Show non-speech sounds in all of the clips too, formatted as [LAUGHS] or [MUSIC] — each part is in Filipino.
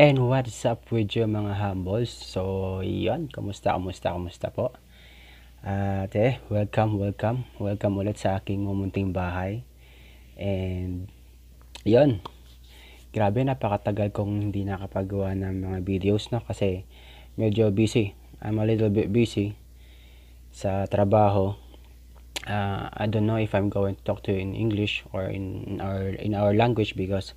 And what's up with you mga humbles? So, yan. Kamusta, kamusta, kamusta po? At eh, welcome, welcome. Welcome ulit sa aking mumunting bahay. And, yon Grabe, napakatagal kong hindi nakapagawa ng mga videos no kasi medyo busy. I'm a little bit busy sa trabaho. Uh, I don't know if I'm going to talk to you in English or in our in our language because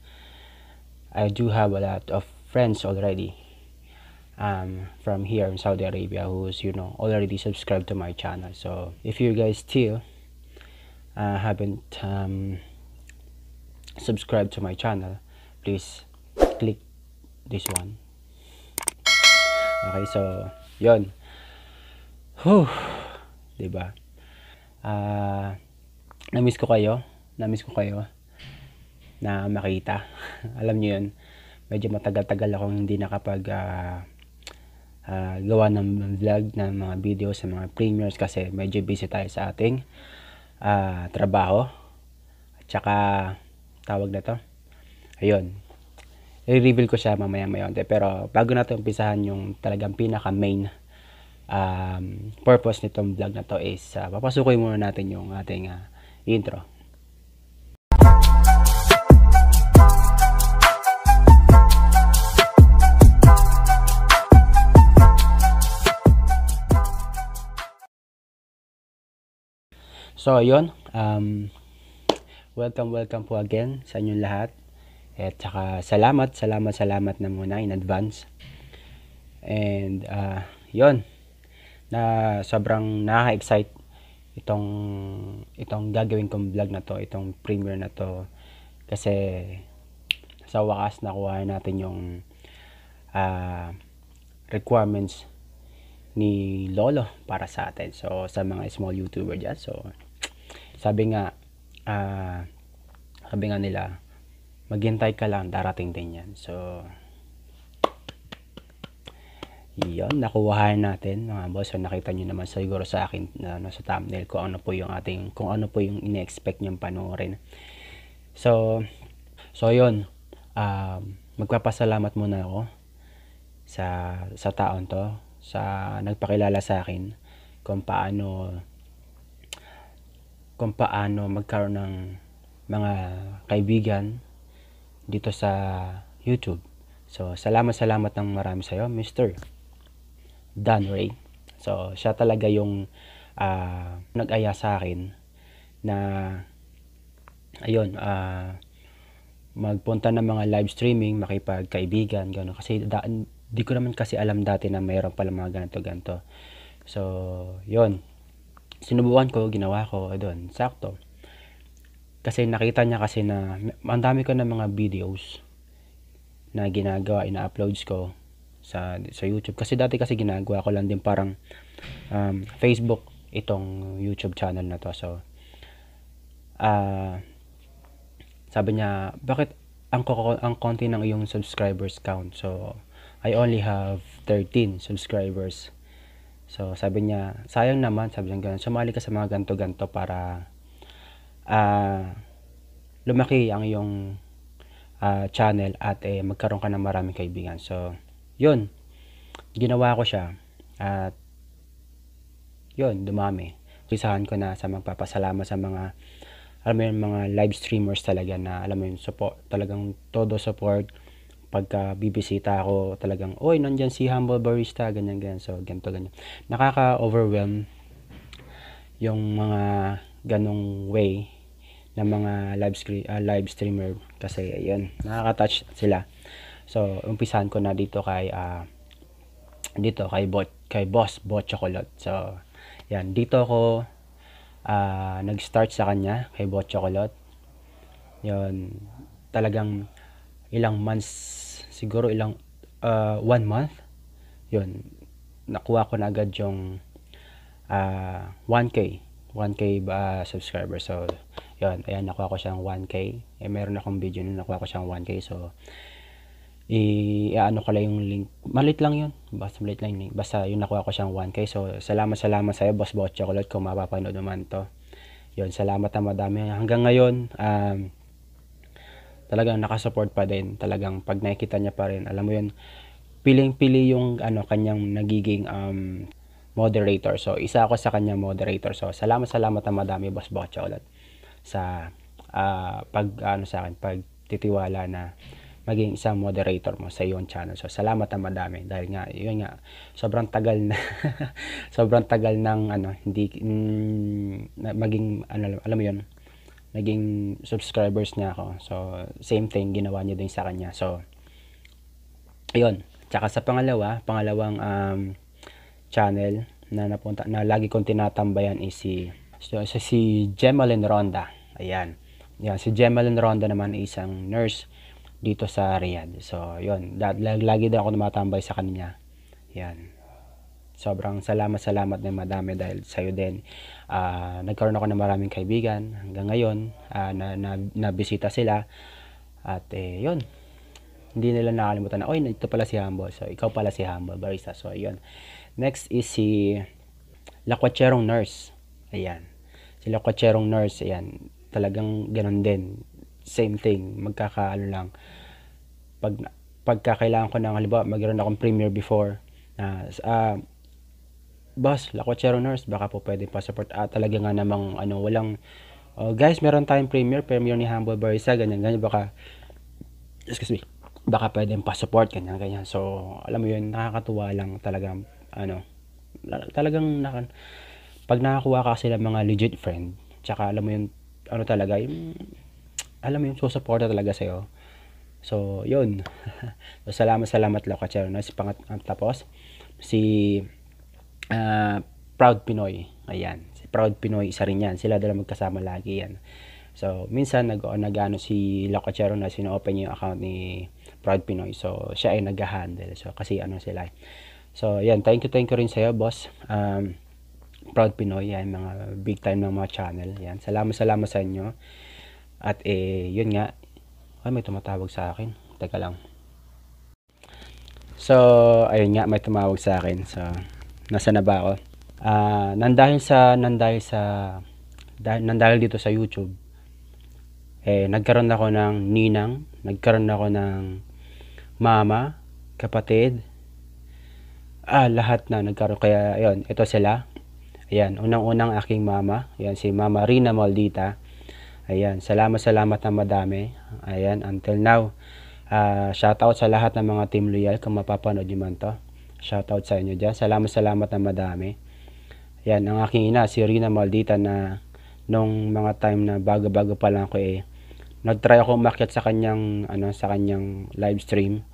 I do have a lot of friends already um, from here in Saudi Arabia who's you know already subscribed to my channel. So if you guys still uh, haven't um, subscribed to my channel, please click this one. Okay, so yon. Whew, 'di ba? Ah, uh, na-miss ko kayo. Na-miss ko kayo na makita. [LAUGHS] Alam niyo 'yun medyo matagal-tagal akong hindi nakapag uh, uh, gawa ng vlog ng mga video sa mga premiers kasi medyo busy tayo sa ating uh, trabaho. At saka tawag na to? Ayun. I-reveal ko siya mamaya maya pero bago natin umpisahan yung talagang pinaka main um, purpose nitong vlog na to is uh, papasukin muna natin yung ating uh, intro So, ayun. Um, welcome, welcome po again sa inyong lahat. At saka salamat, salamat, salamat na muna in advance. And, uh, yun. Na sobrang nakaka-excite itong itong gagawin kong vlog na to, itong premiere na to. Kasi sa wakas nakuha natin yung uh, requirements ni Lolo para sa atin. So, sa mga small YouTuber dyan. So, sabi nga, uh, sabi nga nila, maghintay ka lang, darating din yan. So, yun, nakuhahan natin mga boss. So, nakita nyo naman siguro sa akin na uh, sa thumbnail kung ano po yung ating, kung ano po yung ine-expect nyong panoorin. So, so yun, uh, magpapasalamat muna ako sa, sa taon to, sa nagpakilala sa akin kung paano kung paano magkaroon ng mga kaibigan dito sa YouTube. So, salamat salamat ng marami sa iyo, Mr. Dan Ray. So, siya talaga yung uh, nag-aya sa akin na ayun, uh, magpunta ng mga live streaming, makipagkaibigan, gano'n. Kasi daan, di ko naman kasi alam dati na mayroon pala mga ganito-ganito. So, yun sinubukan ko, ginawa ko, doon, sakto. Kasi nakita niya kasi na, ang dami ko ng mga videos na ginagawa, ina-uploads ko sa, sa YouTube. Kasi dati kasi ginagawa ko lang din parang um, Facebook itong YouTube channel na to. So, uh, sabi niya, bakit ang, ang konti ng iyong subscribers count? So, I only have 13 subscribers. So, sabi niya, sayang naman, sabi niya ganun, sumali ka sa mga ganto-ganto para uh, lumaki ang iyong uh, channel at eh, magkaroon ka ng maraming kaibigan. So, yun, ginawa ko siya at yun, dumami. Isahan ko na sa magpapasalamat sa mga alam mo yun, mga live streamers talaga na alam mo yun, support, talagang todo support pagka bibisita ako talagang, oy, nandyan si Humble Barista, ganyan, ganyan. So, ganito, ganyan. Nakaka-overwhelm yung mga ganong way ng mga live, screen, uh, live streamer kasi ayun, nakaka-touch sila. So, umpisahan ko na dito kay uh, dito kay bot kay Boss Bot Chocolate. So, yan, dito ako uh, nag-start sa kanya kay Bot Chocolate. Yon, talagang ilang months siguro ilang uh, one month. Yun nakuha ko na agad yung uh, 1k 1k ba uh, subscriber. So yun ayan nakuha ko siyang 1k eh meron akong video na nakuha ko siyang 1k so i ano ko lang yung link. Malit lang yun. Basta malit lang link. Basta yun nakuha ko siyang 1k so salamat salamat sa iyo boss boss chocolate kung mapapanood naman to. Yun salamat na madami. Hanggang ngayon um, talagang nakasupport pa din. Talagang pag nakikita niya pa rin, alam mo yun, piling-pili yung ano kanyang nagiging um, moderator. So, isa ako sa kanyang moderator. So, salamat salamat na madami Boss Botcha ulit sa uh, pag ano sa akin, pag titiwala na maging isang moderator mo sa iyong channel. So, salamat na madami dahil nga, yun nga, sobrang tagal na, [LAUGHS] sobrang tagal ng, ano, hindi, mm, maging, ano, alam mo yun, naging subscribers niya ako. So, same thing, ginawa niya din sa kanya. So, ayun. Tsaka sa pangalawa, pangalawang um, channel na napunta, na lagi kong tinatambayan is si, so, si Gemalyn Ronda. Ayan. Yan, si Gemalyn Ronda naman isang nurse dito sa Riyadh. So, yun. Lagi din ako tumatambay sa kanya. Yan. Sobrang salamat salamat na madami dahil sa iyo din. Uh, nagkaroon ako ng maraming kaibigan hanggang ngayon uh, na, na nabisita sila at eh yun. Hindi nila nakalimutan na, oy, ito pala si Humble. So, ikaw pala si Humble Barista. So, yun. Next is si Lakwacherong Nurse. Ayan. Si Lakwacherong Nurse, ayan. Talagang ganun din same thing, magkakaano lang. Pag pagkakailangan ko ng halimbawa, magkaroon akong premiere before na uh, boss, Lakwachero Nurse, baka po pwede pa support. Ah, talaga nga namang ano, walang uh, guys, meron tayong premiere, premiere ni Humble Barisa, ganyan, ganyan, baka excuse me, baka pwede pa support, ganyan, ganyan. So, alam mo yun, nakakatuwa lang talaga, ano, talagang naka, pag nakakuha ka ng mga legit friend, tsaka alam mo yun, ano talaga, yung alam mo yung susuporta talaga sa'yo. So, yun. [LAUGHS] so, salamat, salamat. No? Si pangat, tapos, si uh, Proud Pinoy. Ayan. Si Proud Pinoy, isa rin yan. Sila dala magkasama lagi yan. So, minsan nag nagano si Locachero na sino-open yung account ni Proud Pinoy. So, siya ay nag-handle. So, kasi ano sila. So, yan. Thank you, thank you rin sa'yo, boss. Um, Proud Pinoy. Yan, mga big time ng mga channel. Yan. Salamat, salamat sa inyo. At eh, yun nga. Ay, may tumatawag sa akin. Teka lang. So, ayun nga, may tumawag sa akin. So, nasa na ba ako? Uh, nandahil sa, nandahil sa, dahil, nandahil dito sa YouTube, eh, nagkaroon ako ng ninang, nagkaroon ako ng mama, kapatid, ah, lahat na nagkaroon. Kaya, ayun, ito sila. Ayan, unang-unang aking mama. Ayan, si Mama Rina Maldita. Ayan, salamat salamat na madami. Ayan, until now. Uh, shoutout sa lahat ng mga Team Loyal kung mapapanood nyo man to. Shoutout sa inyo dyan. Salamat salamat na madami. Ayan, ang aking ina, si Rina Maldita na nung mga time na bago-bago pa lang ako eh, nagtry ako umakyat sa kanyang ano sa kanyang live stream.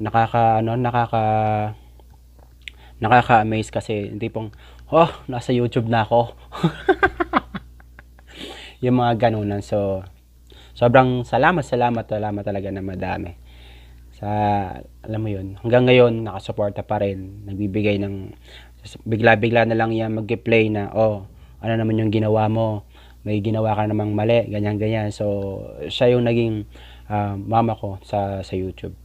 Nakaka ano, nakaka nakaka-amaze kasi hindi pong oh, nasa YouTube na ako. [LAUGHS] yung mga ganunan. So, sobrang salamat, salamat, salamat talaga na madami. Sa, alam mo yun, hanggang ngayon, nakasuporta pa rin. Nagbibigay ng, bigla-bigla na lang yan mag-play na, oh, ano naman yung ginawa mo, may ginawa ka namang mali, ganyan-ganyan. So, siya yung naging uh, mama ko sa, sa YouTube.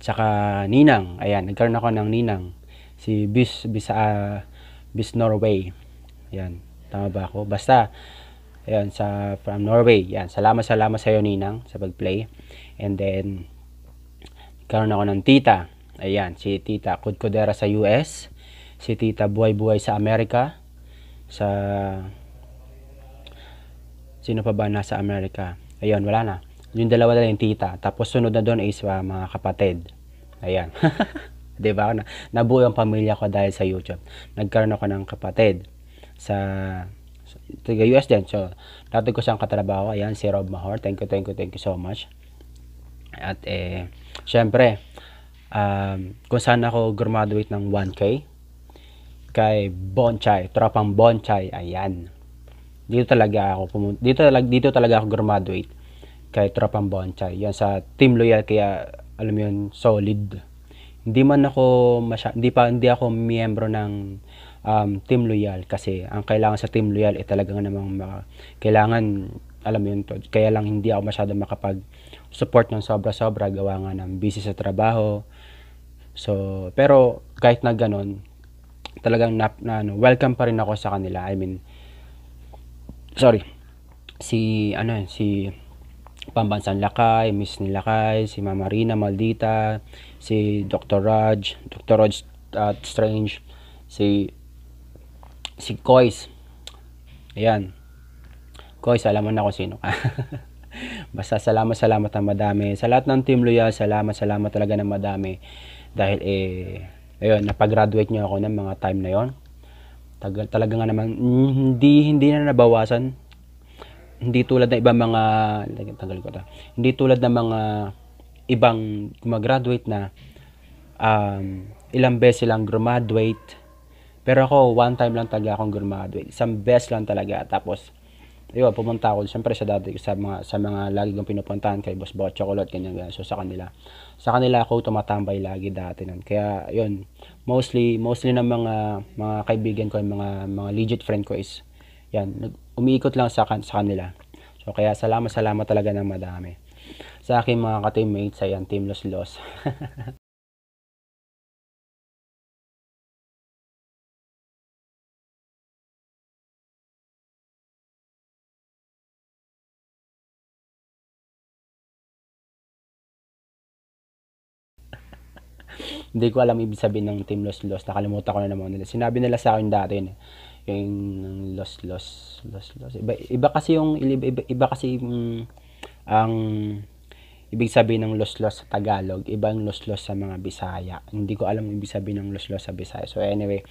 Tsaka Ninang, ayan, nagkaroon ako ng Ninang. Si Bis, Bis, uh, Bis Norway. Ayan, tama ba ako? Basta, Ayan, sa from Norway. Yan, salamat salamat sa iyo Ninang sa pag-play. And then karon ako ng tita. Ayan, si Tita Kudkudera sa US, si Tita Buhay Buhay sa Amerika, sa Sino pa ba nasa Amerika? Ayun, wala na. Yung dalawa na yung tita. Tapos sunod na doon is uh, mga kapatid. Ayan. [LAUGHS] 'Di ba? Na, nabuo ang pamilya ko dahil sa YouTube. Nagkaroon ako ng kapatid sa taga US din. So, dati ko siyang katrabaho. Ayan, si Rob Mahor. Thank you, thank you, thank you so much. At eh, syempre, um, kung saan ako graduate ng 1K, kay Bonchay, tropang Bonchay, ayan. Dito talaga ako pumunta. Dito talaga dito talaga ako graduate kay tropang Bonchay. Yan sa Team Loyal kaya alam mo yun, solid. Hindi man ako masya, hindi pa hindi ako miyembro ng um, team loyal kasi ang kailangan sa team loyal ay talaga namang maka, kailangan alam mo yun to, kaya lang hindi ako masyado makapag support ng sobra-sobra gawa nga ng busy sa trabaho so pero kahit na ganun talagang na, na ano, welcome pa rin ako sa kanila I mean sorry si ano si Pambansang Lakay, Miss Nilakay, si Mama Rina Maldita, si Dr. Raj, Dr. Raj uh, Strange, si si Kois. Ayan. Kois, alam mo na kung sino ka. [LAUGHS] Basta salamat, salamat ng madami. Sa lahat ng Team Loyal, salamat, salamat talaga ng madami. Dahil eh, ayun, napag-graduate niyo ako ng mga time na yon. Tagal, talaga nga naman, hindi, hindi na nabawasan hindi tulad ng ibang mga tagal ko ta. Hindi tulad ng mga ibang gumagraduate na um, ilang beses lang graduate. Pero ako, one time lang talaga akong graduate. Isang beses lang talaga. Tapos, yun, pumunta ako siyempre sa dati sa mga sa mga lagi kong pinupuntahan kay Boss Bot Chocolate ganyan ganyan. So sa kanila. Sa kanila ako tumatambay lagi dati nun. Kaya yun, mostly mostly ng mga mga kaibigan ko, mga mga legit friend ko is yan, umiikot lang sa, sa kanila. So, kaya salamat, salamat talaga ng madami. Sa aking mga ka-teammates, ayan, Team Los Los. [LAUGHS] Hindi ko alam ibig sabihin ng Team Los Los. Nakalimutan ko na naman nila. Sinabi nila sa akin dati, yung loss loss loss loss iba, iba kasi yung iba, iba kasi yung ang ibig sabihin ng loss loss sa Tagalog ibang loss loss sa mga Bisaya. Hindi ko alam ibig sabihin ng loss loss sa Bisaya. So anyway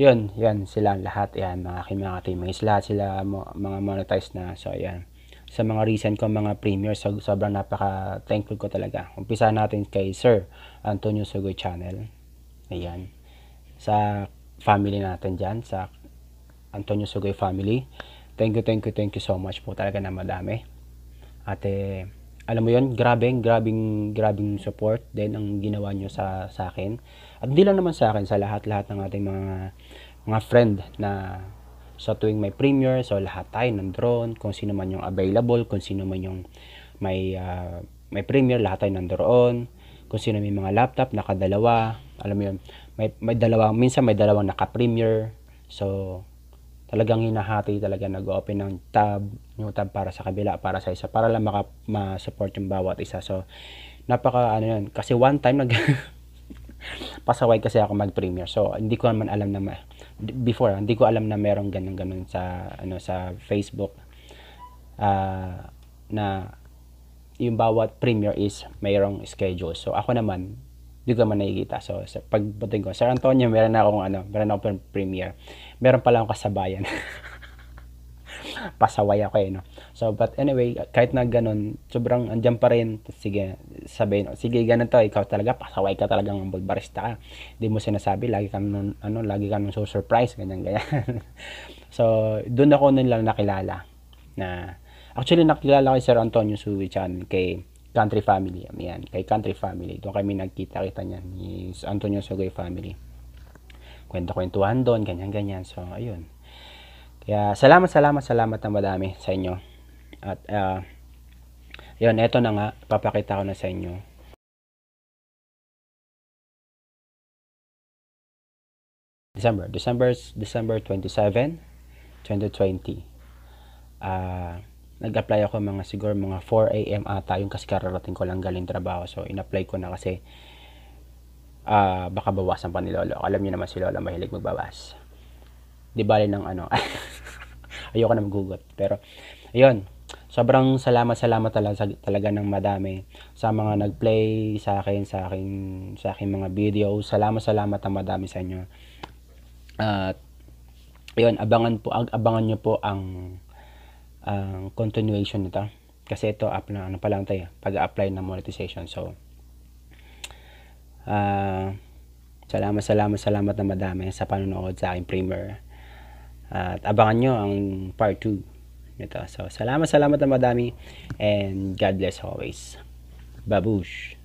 yun yan sila lahat. Yan mga aking mga teammates. Lahat sila mga monetized na. So yan sa mga recent ko mga premiere so, sobrang napaka thankful ko talaga umpisa natin kay Sir Antonio Sugoy Channel ayan sa family natin dyan sa Antonio Sugoy family. Thank you, thank you, thank you so much po talaga na madami. At eh, alam mo yon grabing, grabing, grabing support din ang ginawa nyo sa, sa akin. At hindi lang naman sa akin, sa lahat-lahat ng ating mga, mga friend na sa tuwing may premiere, so lahat tayo nandoon, kung sino man yung available, kung sino man yung may, uh, may premiere, lahat tayo nandoon, kung sino may mga laptop, nakadalawa, alam mo yun, may, may dalawang, minsan may dalawang naka-premiere, so talagang hinahati talaga nag-open ng tab, yung tab para sa kabila, para sa isa, para lang maka, ma-support yung bawat isa. So, napaka ano yun, kasi one time nag [LAUGHS] pasaway kasi ako mag-premiere. So, hindi ko naman alam na ma- before, hindi ko alam na merong ganun ganun sa ano sa Facebook uh, na yung bawat premiere is mayroong schedule. So, ako naman hindi ko naman nakikita. So, sa pagbuting ko, Sir Antonio, meron na akong ano, meron na akong premiere. Meron pala akong kasabayan. [LAUGHS] Pasaway ako eh, no? So, but anyway, kahit na ganun, sobrang andyan pa rin. Sige, sabihin, sige, ganun to, ikaw talaga, pasaway ka talagang barista ka. Hindi mo sinasabi, lagi ka nun, ano, lagi ka nung so surprise, ganyan, ganyan. [LAUGHS] so, doon ako nila nakilala na, actually, nakilala kay Sir Antonio Suwi Chan, kay Country Family. Yan, kay Country Family. Doon kami nagkita-kita niyan ni Antonio Sogoy Family. Kwento-kwentuhan doon, ganyan-ganyan. So, ayun. Kaya, salamat, salamat, salamat na madami sa inyo. At, uh, yun, eto na nga, papakita ko na sa inyo. December, December, December 27, 2020. Ah, uh, nag-apply ako mga siguro mga 4 a.m. ata yung kasi kararating ko lang galing trabaho so in-apply ko na kasi uh, baka bawasan pa ni Lolo alam niyo naman si Lolo mahilig magbawas di bali ng ano [LAUGHS] ayoko na magugot pero ayun sobrang salamat salamat talaga, talaga ng madami sa mga nag-play sa akin sa akin sa akin mga video salamat salamat ng madami sa inyo. At uh, ayun abangan po abangan niyo po ang ang uh, continuation nito. Kasi ito up na ano pa lang tayo pag-apply ng monetization. So uh, salamat salamat salamat na madami sa panonood sa aking premiere uh, at abangan nyo ang part 2 nito so salamat salamat na madami. And God bless always. Babush